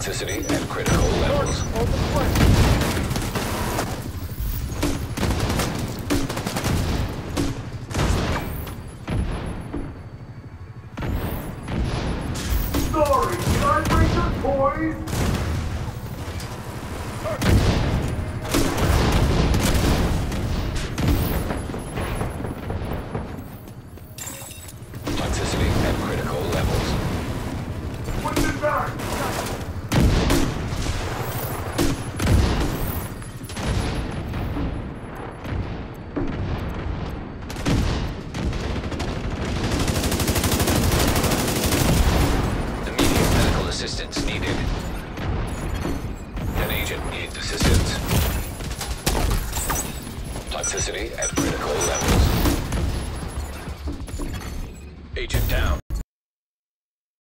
Toxicity at critical levels. Sorry, did I bring your toys? Toxicity at critical levels. What's it back? Assistance needed. An agent needs assistance. Toxicity at critical levels. Agent down.